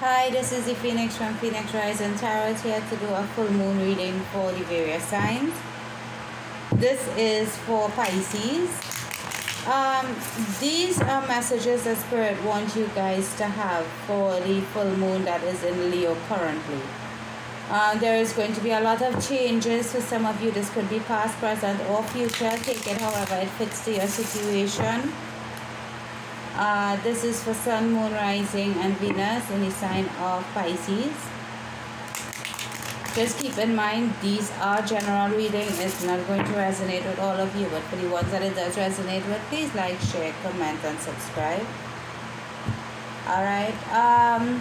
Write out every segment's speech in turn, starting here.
Hi, this is the Phoenix from Phoenix Rising Tarot here to do a full moon reading for the various signs. This is for Pisces. Um, these are messages that Spirit wants you guys to have for the full moon that is in Leo currently. Uh, there is going to be a lot of changes for some of you. This could be past, present, or future. Take it however it fits to your situation. Uh, this is for Sun, Moon, Rising, and Venus in the sign of Pisces. Just keep in mind, these are general reading. It's not going to resonate with all of you, but for the ones that it does resonate with, please like, share, comment, and subscribe. Alright. Um,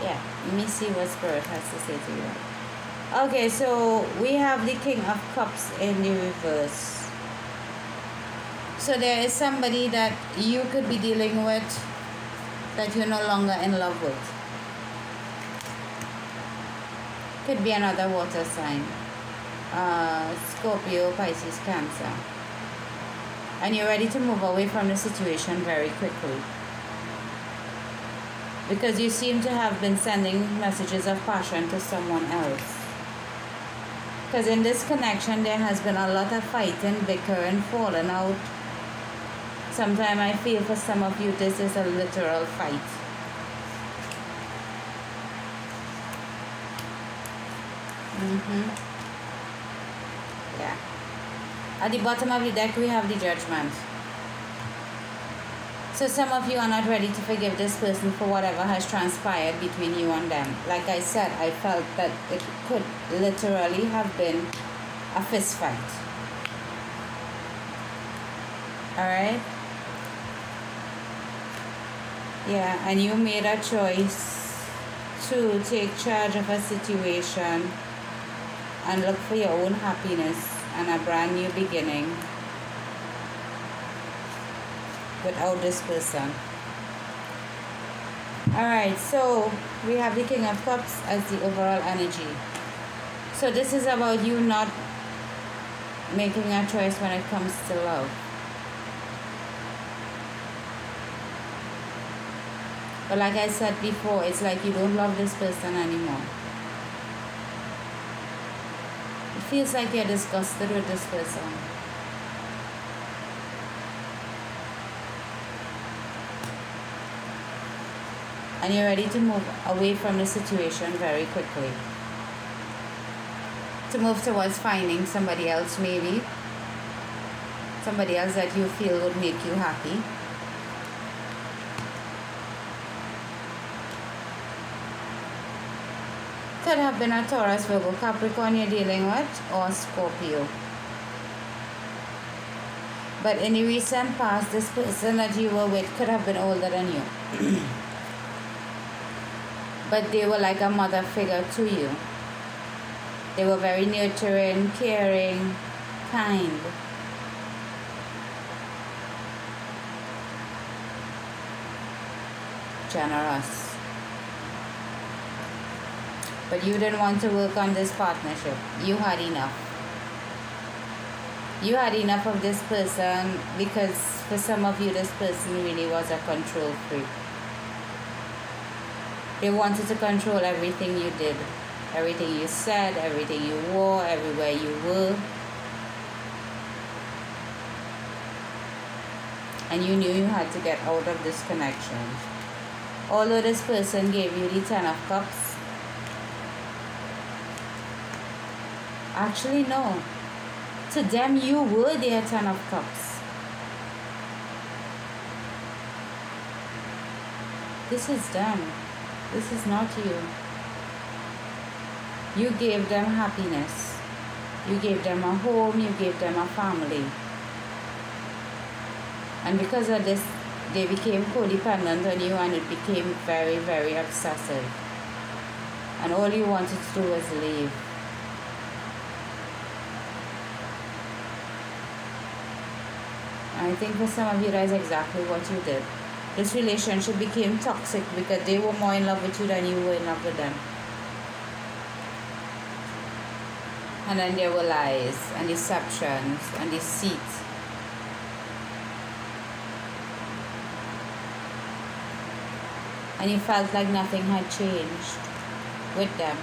yeah, let me see what Spirit has to say to you. Okay, so we have the King of Cups in the reverse. So there is somebody that you could be dealing with that you're no longer in love with. Could be another water sign. Uh, Scorpio, Pisces, Cancer. And you're ready to move away from the situation very quickly. Because you seem to have been sending messages of passion to someone else. Because in this connection, there has been a lot of fighting, bickering, falling out, Sometimes I feel for some of you this is a literal fight. Mm-hmm. Yeah. At the bottom of the deck we have the judgment. So some of you are not ready to forgive this person for whatever has transpired between you and them. Like I said, I felt that it could literally have been a fist fight. Alright? Yeah, and you made a choice to take charge of a situation and look for your own happiness and a brand new beginning without this person. Alright, so we have the King of Cups as the overall energy. So this is about you not making a choice when it comes to love. But like I said before, it's like you don't love this person anymore. It feels like you're disgusted with this person. And you're ready to move away from the situation very quickly. To move towards finding somebody else maybe. Somebody else that you feel would make you happy. Could have been a Taurus, Virgo, Capricorn you're dealing with, or Scorpio. But in the recent past, this person that you were with could have been older than you. but they were like a mother figure to you. They were very nurturing, caring, kind. Generous. But you didn't want to work on this partnership. You had enough. You had enough of this person because for some of you, this person really was a control freak. They wanted to control everything you did, everything you said, everything you wore, everywhere you were. And you knew you had to get out of this connection. Although this person gave you the Ten of Cups, Actually, no. To them, you were their Ten of Cups. This is them. This is not you. You gave them happiness. You gave them a home. You gave them a family. And because of this, they became codependent on you and it became very, very obsessive. And all you wanted to do was leave. I think for some of you that's exactly what you did. This relationship became toxic because they were more in love with you than you were in love with them. And then there were lies and deceptions and deceit. and you felt like nothing had changed with them.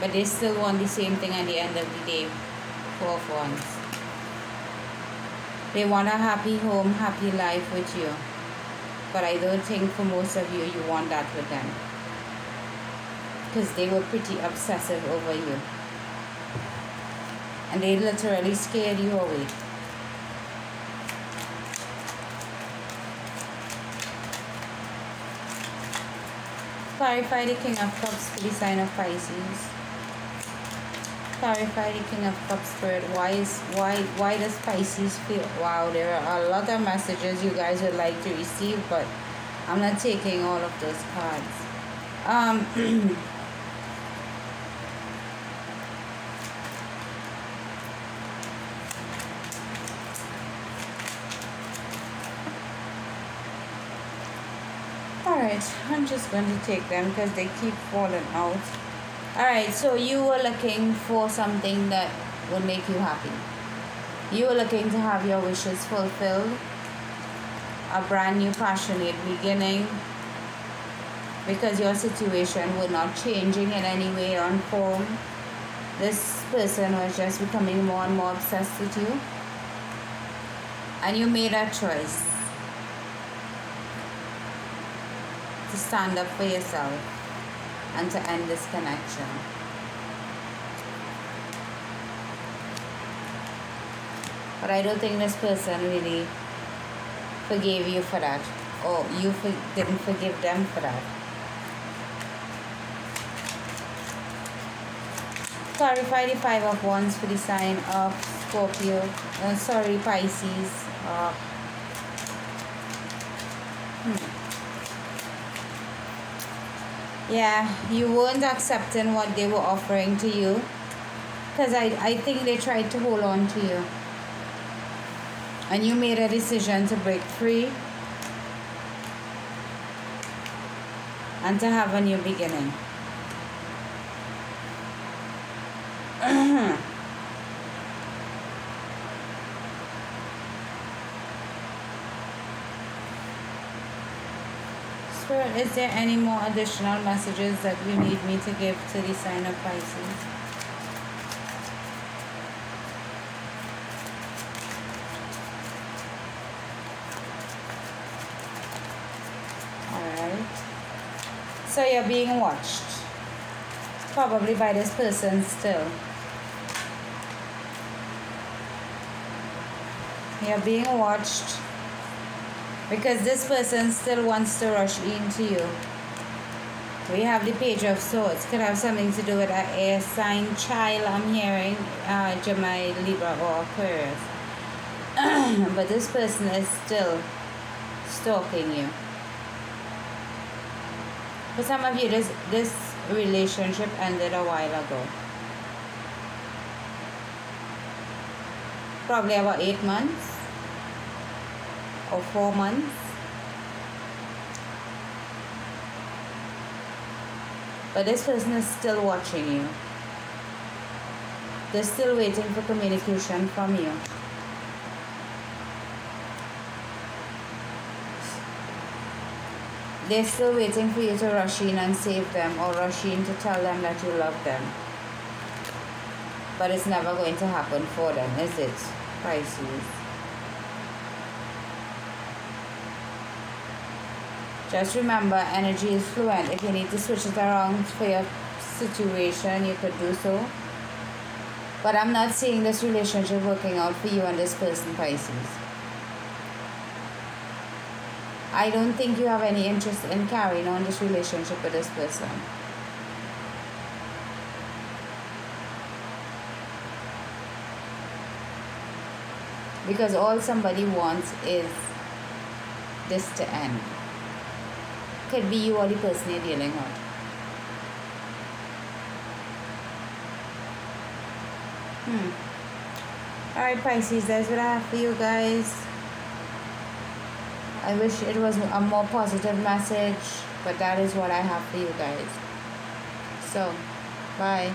But they still want the same thing at the end of the day. Of Wands. They want a happy home, happy life with you. But I don't think for most of you, you want that with them. Because they were pretty obsessive over you. And they literally scared you away. Clarify the King of Cups for the sign of Pisces. Clarify the King of Cups spirit. Why is why why does Pisces feel wow, there are a lot of messages you guys would like to receive, but I'm not taking all of those cards. Um Alright, I'm just going to take them because they keep falling out. Alright, so you were looking for something that would make you happy. You were looking to have your wishes fulfilled. A brand new passionate beginning. Because your situation was not changing in any way or form. This person was just becoming more and more obsessed with you. And you made a choice to stand up for yourself and to end this connection. But I don't think this person really forgave you for that. Or you for didn't forgive them for that. Clarify the Five of Wands for the sign of Scorpio. Uh, sorry, Pisces. Uh, yeah you weren't accepting what they were offering to you. Because I, I think they tried to hold on to you. And you made a decision to break free. And to have a new beginning Spirit, is there any more additional messages that you need me to give to the sign of Pisces? Alright. So you're being watched. Probably by this person still. You're being watched because this person still wants to rush into you. We have the Page of Swords. Could have something to do with an air sign child, I'm hearing, uh, Gemini, Libra, or Aquarius. but this person is still stalking you. For some of you, this, this relationship ended a while ago. Probably about eight months or four months. But this person is still watching you. They're still waiting for communication from you. They're still waiting for you to rush in and save them or rush in to tell them that you love them. But it's never going to happen for them, is it? Pisces. Just remember, energy is fluent. If you need to switch it around for your situation, you could do so. But I'm not seeing this relationship working out for you and this person, Pisces. I don't think you have any interest in carrying on this relationship with this person. Because all somebody wants is this to end could be you or the person you're dealing with. Hmm. Alright, Pisces, that's what I have for you guys. I wish it was a more positive message, but that is what I have for you guys. So, bye.